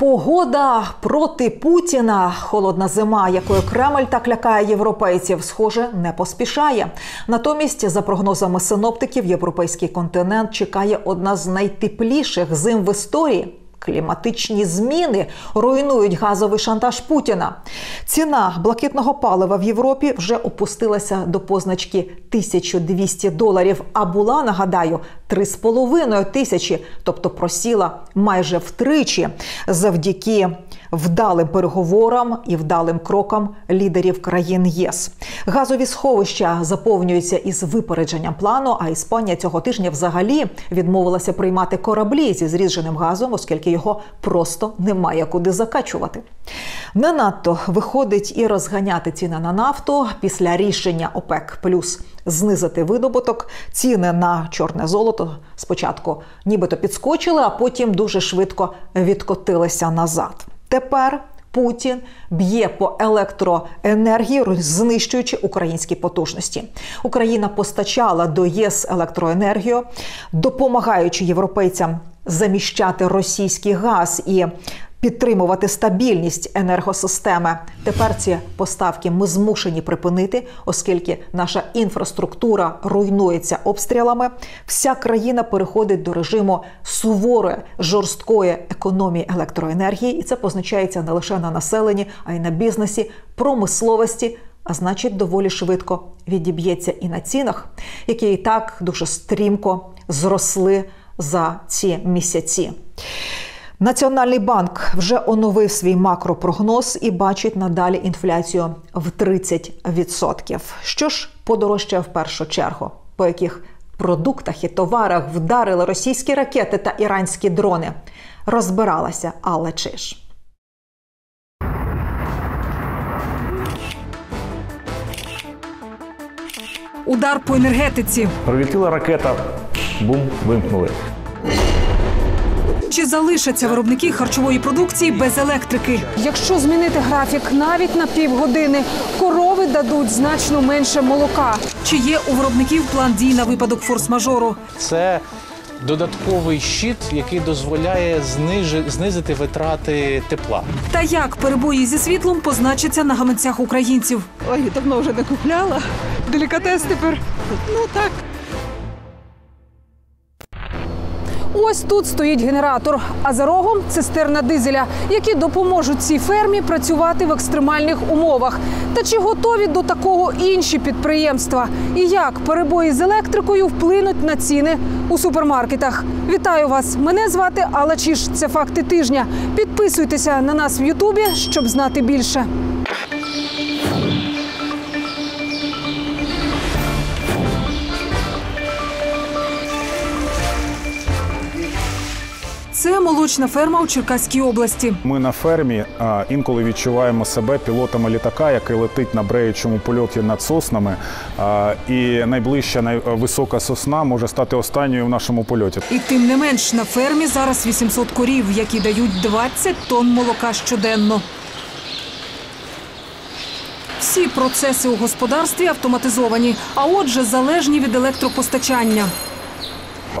Погода проти Путіна. Холодна зима, якою Кремль так лякає європейців, схоже, не поспішає. Натомість, за прогнозами синоптиків, європейський континент чекає одна з найтепліших зим в історії. Кліматичні зміни руйнують газовий шантаж Путіна. Ціна блакитного палива в Європі вже опустилася до позначки 1200 доларів. А була, нагадаю, 3,5 тисячі, тобто просіла майже втричі завдяки вдалим переговорам і вдалим крокам лідерів країн ЄС. Газові сховища заповнюються із випередженням плану. А Іспанія цього тижня взагалі відмовилася приймати кораблі зі зрідженим газом, оскільки його просто немає куди закачувати. Не надто виходить і розганяти ціни на нафту після рішення ОПЕК плюс знизити видобуток. Ціни на чорне золото спочатку нібито підскочили, а потім дуже швидко відкотилися назад. Тепер Путін б'є по електроенергії, знищуючи українські потужності. Україна постачала до ЄС електроенергію, допомагаючи європейцям заміщати російський газ і підтримувати стабільність енергосистеми. Тепер ці поставки ми змушені припинити, оскільки наша інфраструктура руйнується обстрілами. Вся країна переходить до режиму суворої жорсткої економії електроенергії, і це позначається не лише на населенні, а й на бізнесі, промисловості. А значить, доволі швидко відіб'ється і на цінах, які і так дуже стрімко зросли за ці місяці. Національний банк вже оновив свій макропрогноз і бачить надалі інфляцію в 30%. Що ж подорожчає в першу чергу, по яких продуктах і товарах вдарили російські ракети та іранські дрони? Розбиралася Алла Чиш. Удар по енергетиці. Прилетіла ракета, бум, вимкнули. Чи залишаться виробники харчової продукції без електрики? Якщо змінити графік навіть на півгодини, корови дадуть значно менше молока. Чи є у виробників план дій на випадок форс-мажору? Це додатковий щит, який дозволяє знижи, знизити витрати тепла. Та як перебої зі світлом позначаться на гаманцях українців? Ой, давно вже не купляла. Делікатес тепер. Ну так. Ось тут стоїть генератор, а за рогом цистерна дизеля, які допоможуть цій фермі працювати в екстремальних умовах. Та чи готові до такого інші підприємства? І як перебої з електрикою вплинуть на ціни у супермаркетах? Вітаю вас! Мене звати Алла Чіш. Це факти тижня. Підписуйтеся на нас в Ютубі, щоб знати більше. Це молочна ферма у Черкаській області. Ми на фермі а, інколи відчуваємо себе пілотами літака, який летить на бреючому польоті над соснами. А, і найближча най- висока сосна може стати останньою в нашому польоті. І тим не менш на фермі зараз 800 корів, які дають 20 тонн молока щоденно. Всі процеси у господарстві автоматизовані, а отже, залежні від електропостачання.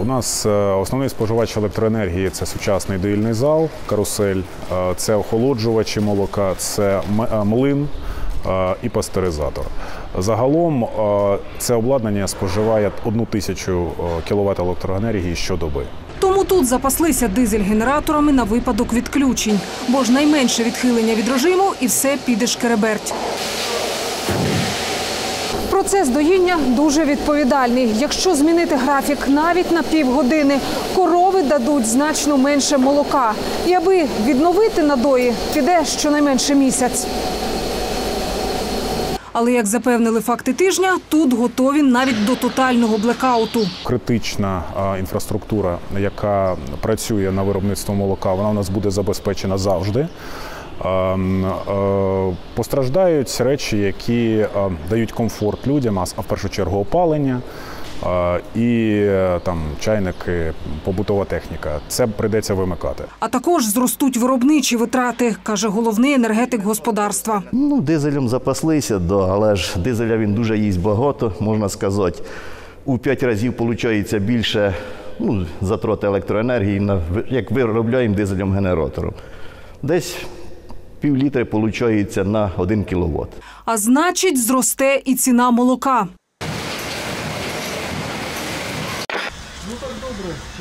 У нас е, основний споживач електроенергії це сучасний доїльний зал, карусель, е, це охолоджувачі молока, це е, млин і пастеризатор. Загалом це обладнання споживає одну тисячу кВт електроенергії щодоби. Тому тут запаслися дизель-генераторами на випадок відключень, бо ж найменше відхилення від режиму і все піде шкереберть. Процес доїння дуже відповідальний. Якщо змінити графік навіть на півгодини, корови дадуть значно менше молока. І аби відновити надої, піде щонайменше місяць. Але як запевнили факти тижня, тут готові навіть до тотального блекауту. Критична інфраструктура, яка працює на виробництво молока, вона у нас буде забезпечена завжди. Ем, е, Постраждають речі, які е, дають комфорт людям, а в першу чергу опалення е, і там чайники, побутова техніка. Це прийдеться вимикати. А також зростуть виробничі витрати, каже головний енергетик господарства. Ну, дизелем запаслися, да, але ж дизеля він дуже їсть багато, можна сказати. У 5 разів виходить більше ну, затрат електроенергії, як виробляємо дизелем генератором. Десь пів літри виходить на 1 кВт. А значить, зросте і ціна молока.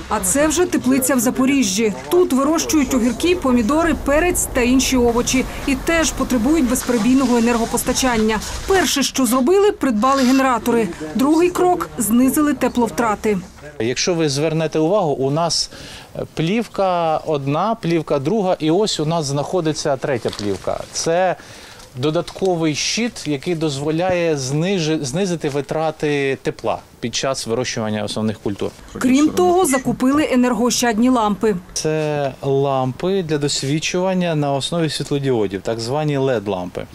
А це вже теплиця в Запоріжжі. Тут вирощують огірки, помідори, перець та інші овочі. І теж потребують безперебійного енергопостачання. Перше, що зробили, придбали генератори. Другий крок знизили тепловтрати. Якщо ви звернете увагу, у нас плівка одна, плівка друга, і ось у нас знаходиться третя плівка. Це додатковий щит, який дозволяє знизити витрати тепла під час вирощування основних культур. Крім того, закупили енергоощадні лампи. Це лампи для досвідчування на основі світлодіодів, так звані LED-лампи.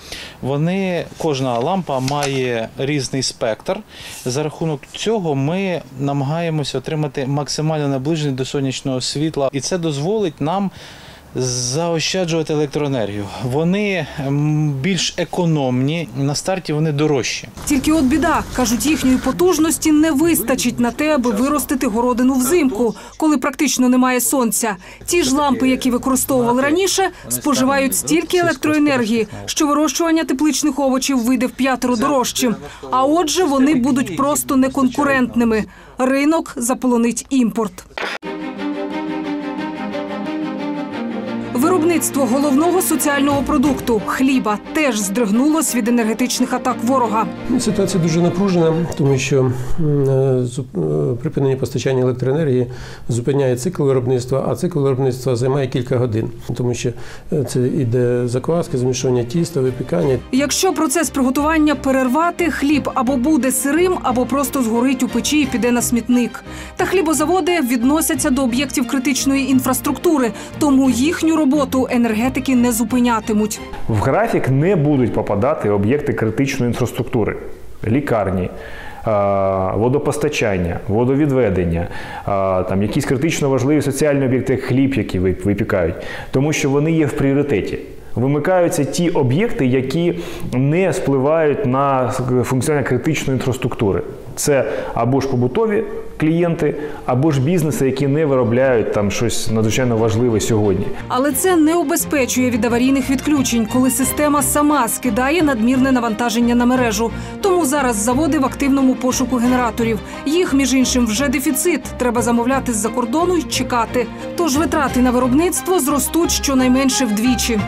Вони, кожна лампа має різний спектр. За рахунок цього ми намагаємося отримати максимально наближений до сонячного світла, і це дозволить нам. Заощаджувати електроенергію. Вони більш економні, на старті вони дорожчі. Тільки от біда кажуть, їхньої потужності не вистачить на те, аби виростити городину взимку, коли практично немає сонця. Ті ж лампи, які використовували раніше, споживають стільки електроенергії, що вирощування тепличних овочів вийде в п'ятеро дорожчим. А отже, вони будуть просто неконкурентними. Ринок заполонить імпорт. Виробництво головного соціального продукту хліба теж здригнулось від енергетичних атак ворога. Ну, Ситуація дуже напружена, тому що е, е, припинення постачання електроенергії зупиняє цикл виробництва, а цикл виробництва займає кілька годин, тому що е, це іде закваска, змішування тіста, випікання. Якщо процес приготування перервати, хліб або буде сирим, або просто згорить у печі і піде на смітник. Та хлібозаводи відносяться до об'єктів критичної інфраструктури, тому їхню роботу енергетики не зупинятимуть. В графік не будуть попадати об'єкти критичної інфраструктури, лікарні. Водопостачання, водовідведення, там якісь критично важливі соціальні об'єкти, як хліб, які випікають, тому що вони є в пріоритеті. Вимикаються ті об'єкти, які не впливають на функціонування критичної інфраструктури. Це або ж побутові клієнти, або ж бізнеси, які не виробляють там щось надзвичайно важливе сьогодні. Але це не убезпечує від аварійних відключень, коли система сама скидає надмірне навантаження на мережу. Тому зараз заводи в активному пошуку генераторів. Їх, між іншим, вже дефіцит. Треба замовляти з-за кордону й чекати. Тож витрати на виробництво зростуть щонайменше вдвічі.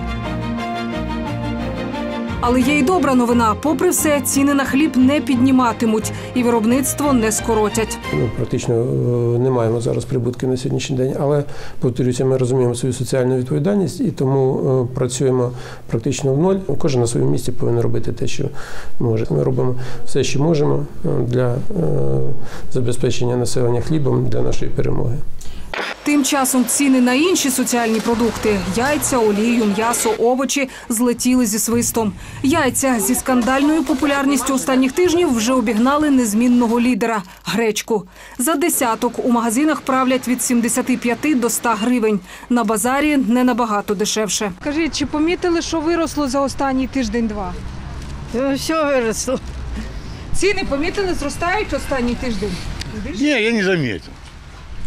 Але є й добра новина. Попри все, ціни на хліб не підніматимуть і виробництво не скоротять. Ну, практично е, не маємо зараз прибутків на сьогоднішній день, але повторюся, ми розуміємо свою соціальну відповідальність і тому е, працюємо практично в ноль. Кожен на своєму місці повинен робити те, що може. Ми робимо все, що можемо е, для забезпечення населення хлібом для нашої перемоги. Тим часом ціни на інші соціальні продукти яйця, олію, м'ясо, овочі злетіли зі свистом. Яйця зі скандальною популярністю останніх тижнів вже обігнали незмінного лідера гречку. За десяток у магазинах правлять від 75 до 100 гривень. На базарі не набагато дешевше. Скажіть, чи помітили, що виросло за останній тиждень-два? Все выросло. Ціни помітили, зростають останній тиждень. Не, я не заметил.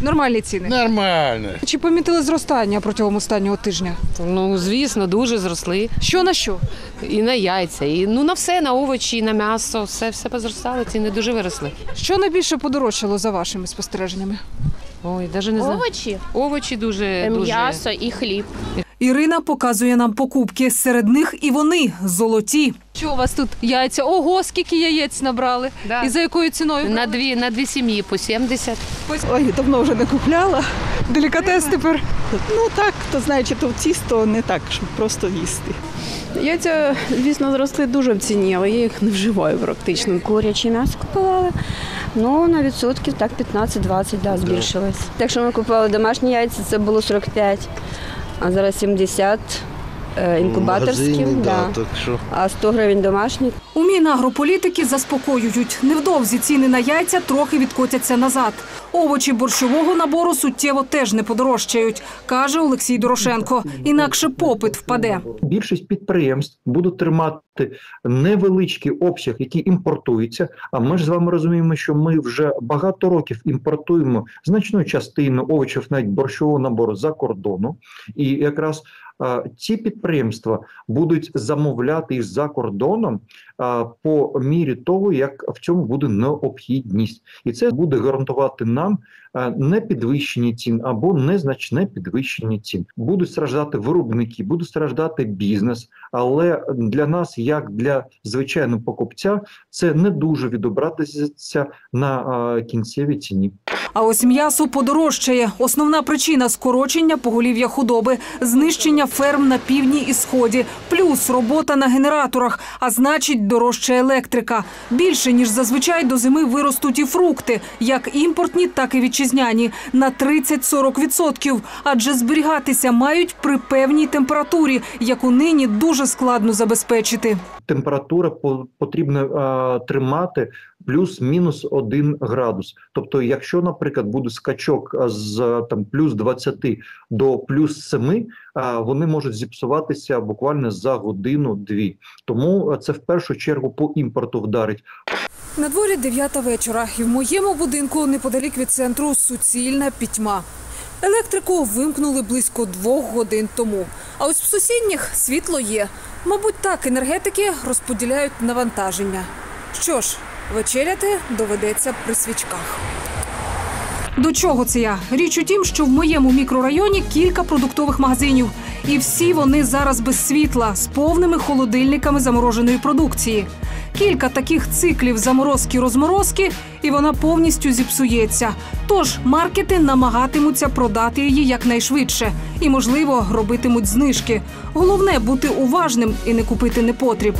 Нормальні ціни. Нормально. Чи помітили зростання протягом останнього тижня? Ну, звісно, дуже зросли. Що на що? І на яйця, і ну на все, на овочі, і на м'ясо, все, все позростало, ціни дуже виросли. Що найбільше подорожчало за вашими спостереженнями? Ой, навіть не знаю. Овочі, Овочі дуже, дуже. м'ясо і хліб. Ірина показує нам покупки. Серед них і вони золоті. Що у вас тут яйця? Ого, скільки яєць набрали. Да. І за якою ціною? На дві, на дві сім'ї по 70. Ой, давно вже не купляла. Делікатес тепер. Ну так, хто знає, чи то в тісто не так, щоб просто їсти. Яйця, звісно, зросли дуже в ціні, але я їх не вживаю практично. Куряче м'ясо купували. Ну, на відсотків так 15-20 да, збільшилось. Якщо ми купували домашні яйця, це було 45, а зараз 70 е, інкубаторські. да. А 100 гривень домашні. У Мінагрополітики заспокоюють. Невдовзі ціни на яйця трохи відкотяться назад. Овочі борщового набору суттєво теж не подорожчають, каже Олексій Дорошенко. Інакше попит впаде. Більшість підприємств будуть тримати невеличкий обсяг, який імпортується. А ми ж з вами розуміємо, що ми вже багато років імпортуємо значну частину овочів, навіть борщового набору за кордону, і якраз ці підприємства будуть замовляти їх за кордоном е, по мірі того, як в цьому буде необхідність, і це буде гарантувати нам не підвищення цін або незначне підвищення цін. Будуть страждати виробники, буде страждати бізнес, але для нас, як для звичайного покупця, це не дуже відобразиться на е, кінцевій ціні. А ось м'ясо подорожчає. Основна причина скорочення поголів'я худоби, знищення ферм на півдні і сході, плюс робота на генераторах, а значить дорожча електрика. Більше ніж зазвичай до зими виростуть і фрукти, як імпортні, так і вітчизняні, на 30-40%. Адже зберігатися мають при певній температурі, яку нині дуже складно забезпечити. температура по- потрібно тримати плюс-мінус 1 градус. Тобто, якщо, наприклад, буде скачок з там плюс 20 до плюс 7, е, вони можуть зіпсуватися буквально за годину-дві. Тому це в першу чергу по імпорту вдарить. На дворі дев'ята вечора, і в моєму будинку неподалік від центру суцільна пітьма. Електрику вимкнули близько двох годин тому. А ось в сусідніх світло є. Мабуть, так енергетики розподіляють навантаження. Що ж, вечеряти доведеться при свічках. До чого це я? Річ у тім, що в моєму мікрорайоні кілька продуктових магазинів, і всі вони зараз без світла з повними холодильниками замороженої продукції. Кілька таких циклів заморозки-розморозки, і вона повністю зіпсується. Тож маркети намагатимуться продати її якнайшвидше і, можливо, робитимуть знижки. Головне бути уважним і не купити непотріб.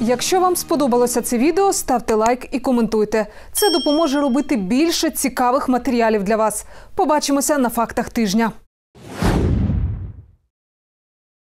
Якщо вам сподобалося це відео, ставте лайк і коментуйте. Це допоможе робити більше цікавих матеріалів для вас. Побачимося на фактах тижня.